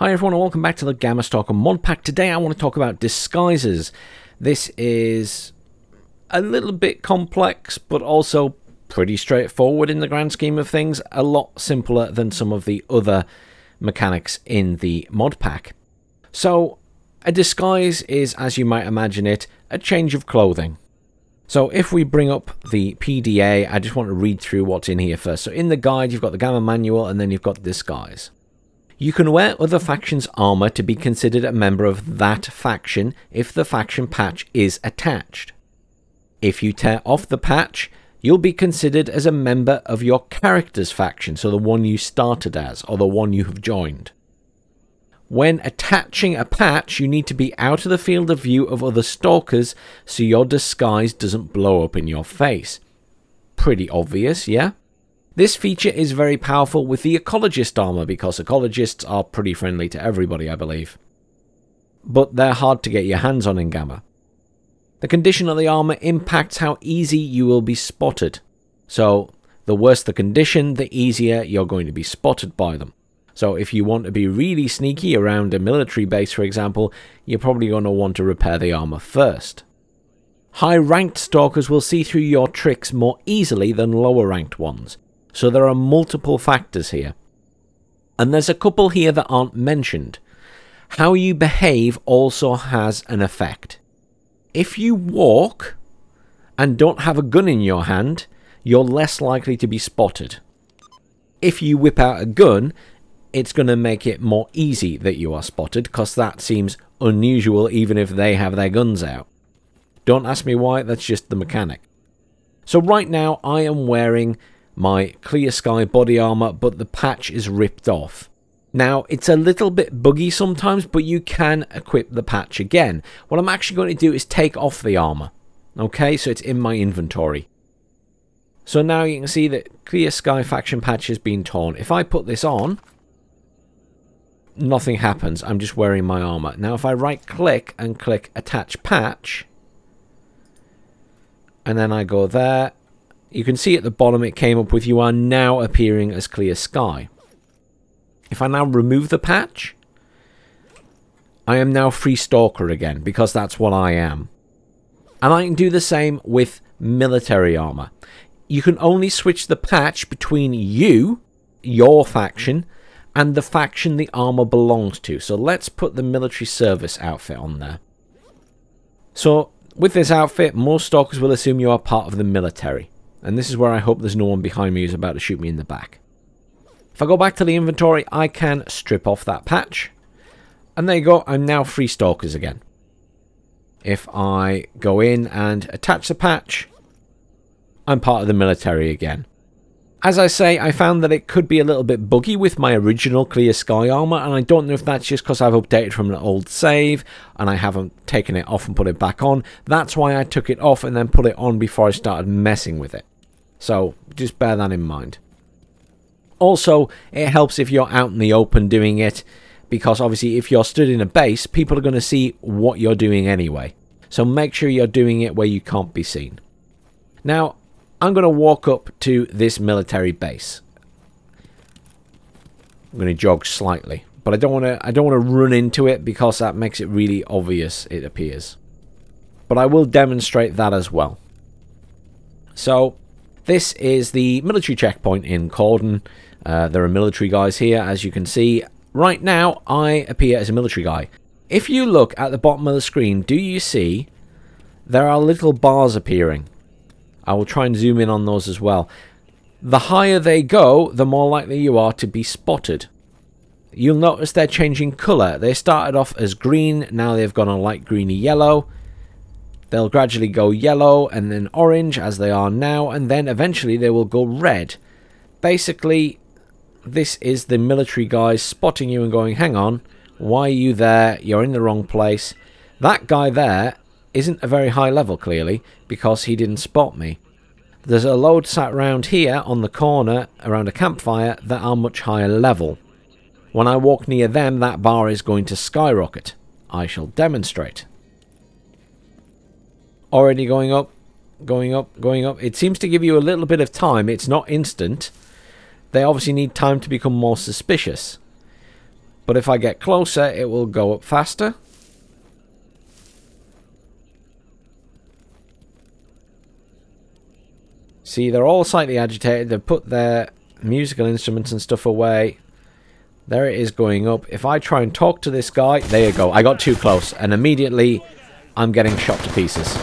Hi everyone and welcome back to the Gamma Stalker Mod Pack. Today I want to talk about disguises. This is a little bit complex but also pretty straightforward in the grand scheme of things. A lot simpler than some of the other mechanics in the mod pack. So a disguise is, as you might imagine it, a change of clothing. So if we bring up the PDA, I just want to read through what's in here first. So in the guide, you've got the Gamma Manual, and then you've got disguise. You can wear other factions' armor to be considered a member of that faction if the faction patch is attached. If you tear off the patch, you'll be considered as a member of your character's faction, so the one you started as, or the one you have joined. When attaching a patch, you need to be out of the field of view of other stalkers so your disguise doesn't blow up in your face. Pretty obvious, yeah? This feature is very powerful with the Ecologist armor because Ecologists are pretty friendly to everybody, I believe. But they're hard to get your hands on in Gamma. The condition of the armor impacts how easy you will be spotted. So, the worse the condition, the easier you're going to be spotted by them. So if you want to be really sneaky around a military base, for example, you're probably going to want to repair the armor first. High ranked stalkers will see through your tricks more easily than lower ranked ones, so there are multiple factors here. And there's a couple here that aren't mentioned. How you behave also has an effect. If you walk and don't have a gun in your hand, you're less likely to be spotted. If you whip out a gun, it's going to make it more easy that you are spotted, because that seems unusual even if they have their guns out. Don't ask me why, that's just the mechanic. So right now I am wearing my clear sky body armor, but the patch is ripped off. Now, it's a little bit buggy sometimes, but you can equip the patch again. What I'm actually going to do is take off the armor. Okay, so it's in my inventory. So now you can see that Clear Sky Faction patch has been torn. If I put this on, nothing happens. I'm just wearing my armor. Now, if I right click and click Attach Patch, and then I go there, you can see at the bottom it came up with you are now appearing as clear sky. If I now remove the patch, I am now free stalker again because that's what I am. And I can do the same with military armor. You can only switch the patch between you, your faction, and the faction the armor belongs to. So let's put the military service outfit on there. So with this outfit, most stalkers will assume you are part of the military. And this is where I hope there's no one behind me who's about to shoot me in the back. If I go back to the inventory, I can strip off that patch. And there you go, I'm now free stalkers again. If I go in and attach the patch, I'm part of the military again. As I say, I found that it could be a little bit buggy with my original Clear Sky armor, and I don't know if that's just because I've updated from an old save, and I haven't taken it off and put it back on. That's why I took it off and then put it on before I started messing with it. So, just bear that in mind. Also, it helps if you're out in the open doing it, because obviously if you're stood in a base, people are going to see what you're doing anyway. So make sure you're doing it where you can't be seen. Now, I'm going to walk up to this military base. I'm going to jog slightly, but I don't want to I don't want to run into it because that makes it really obvious it appears. But I will demonstrate that as well. So, this is the military checkpoint in Cordon. Uh, there are military guys here, as you can see. Right now, I appear as a military guy. If you look at the bottom of the screen, do you see there are little bars appearing? I will try and zoom in on those as well. The higher they go, the more likely you are to be spotted. You'll notice they're changing colour. They started off as green, now they've gone a light greeny yellow. They'll gradually go yellow and then orange as they are now, and then eventually they will go red. Basically, this is the military guys spotting you and going, hang on, why are you there? You're in the wrong place. That guy there isn't a very high level, clearly, because he didn't spot me. There's a load sat round here on the corner around a campfire that are much higher level. When I walk near them, that bar is going to skyrocket. I shall demonstrate. Already going up, going up, going up. It seems to give you a little bit of time. It's not instant. They obviously need time to become more suspicious. But if I get closer, it will go up faster. See, they're all slightly agitated. They've put their musical instruments and stuff away. There it is going up. If I try and talk to this guy, there you go. I got too close, and immediately I'm getting shot to pieces.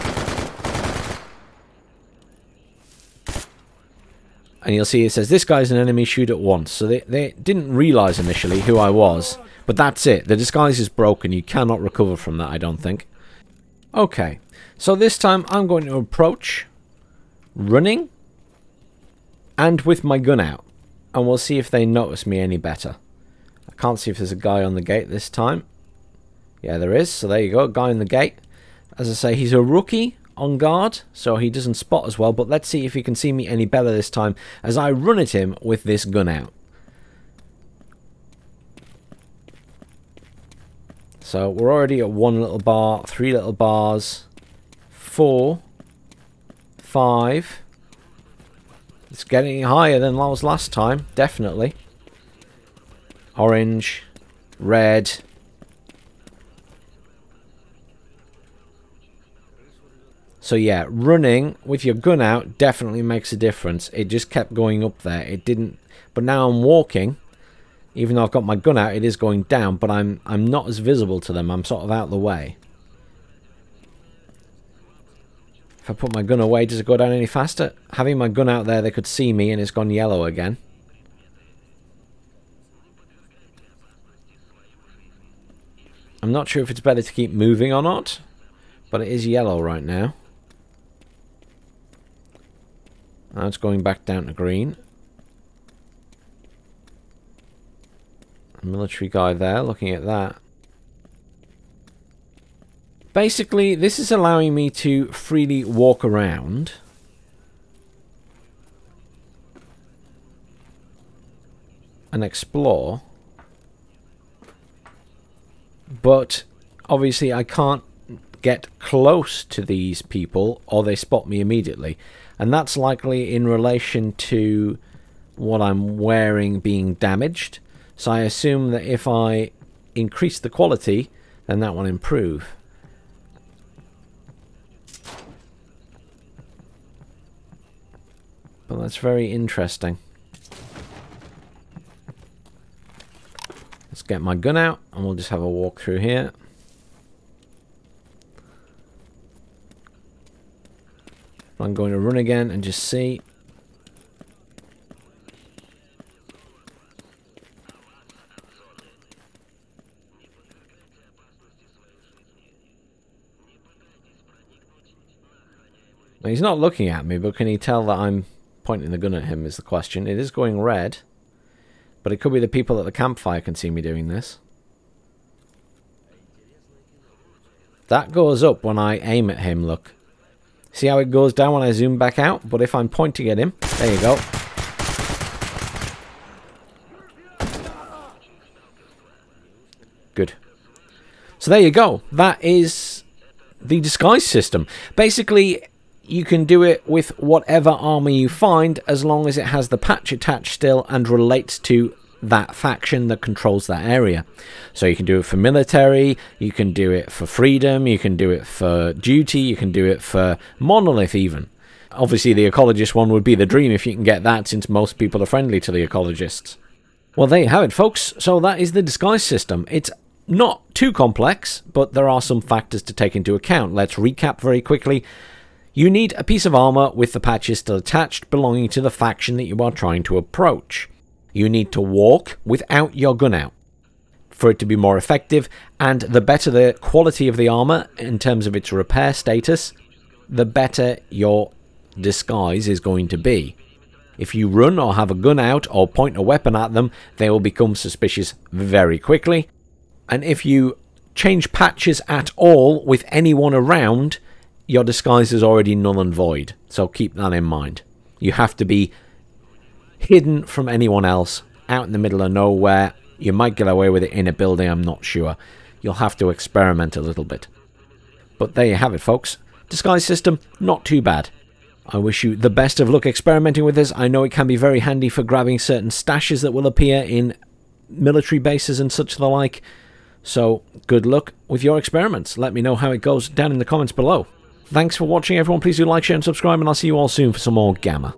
And you'll see it says, this guy's an enemy, shoot at once. So they, they didn't realise initially who I was. But that's it. The disguise is broken. You cannot recover from that, I don't think. Okay. So this time I'm going to approach running and with my gun out. And we'll see if they notice me any better. I can't see if there's a guy on the gate this time. Yeah, there is. So there you go, guy on the gate. As I say, he's a rookie on guard, so he doesn't spot as well. But let's see if he can see me any better this time as I run at him with this gun out. So we're already at one little bar, three little bars, four, five. It's getting higher than was last time, definitely. Orange, red, So yeah, running with your gun out definitely makes a difference. It just kept going up there. It didn't, but now I'm walking. Even though I've got my gun out, it is going down, but I'm I'm not as visible to them. I'm sort of out the way. If I put my gun away, does it go down any faster? Having my gun out there, they could see me and it's gone yellow again. I'm not sure if it's better to keep moving or not, but it is yellow right now. Now it's going back down to green. A military guy there looking at that. Basically, this is allowing me to freely walk around. And explore. But, obviously, I can't get close to these people or they spot me immediately and that's likely in relation to what I'm wearing being damaged. So I assume that if I increase the quality, then that will improve. But that's very interesting. Let's get my gun out and we'll just have a walk through here. I'm going to run again and just see. He's not looking at me, but can he tell that I'm pointing the gun at him is the question. It is going red, but it could be the people at the campfire can see me doing this. That goes up when I aim at him, look. See how it goes down when I zoom back out? But if I'm pointing at him, there you go. Good. So there you go. That is the disguise system. Basically, you can do it with whatever armor you find as long as it has the patch attached still and relates to that faction that controls that area. So you can do it for military, you can do it for freedom, you can do it for duty, you can do it for monolith even. Obviously the ecologist one would be the dream if you can get that since most people are friendly to the ecologists. Well there you have it folks, so that is the disguise system. It's not too complex, but there are some factors to take into account. Let's recap very quickly. You need a piece of armor with the patches still attached belonging to the faction that you are trying to approach you need to walk without your gun out for it to be more effective. And the better the quality of the armor in terms of its repair status, the better your disguise is going to be. If you run or have a gun out or point a weapon at them, they will become suspicious very quickly. And if you change patches at all with anyone around, your disguise is already null and void. So keep that in mind. You have to be hidden from anyone else, out in the middle of nowhere. You might get away with it in a building, I'm not sure. You'll have to experiment a little bit. But there you have it, folks. Disguise system, not too bad. I wish you the best of luck experimenting with this. I know it can be very handy for grabbing certain stashes that will appear in military bases and such the like. So, good luck with your experiments. Let me know how it goes down in the comments below. Thanks for watching, everyone. Please do like, share, and subscribe, and I'll see you all soon for some more Gamma.